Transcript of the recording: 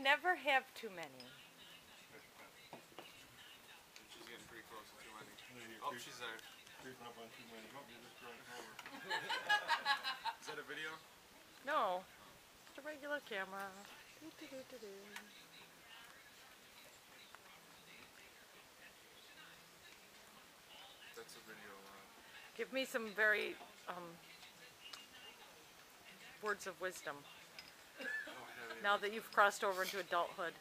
can never have too many. She's getting pretty close to too many. Oh, she's there. creeping up on too many. Oh, you just drunk over. Is that a video? No, just a regular camera. Doo-doo-doo-doo-doo. That's a video. Uh, Give me some very um, words of wisdom hell yeah. Now that you've crossed over into adulthood.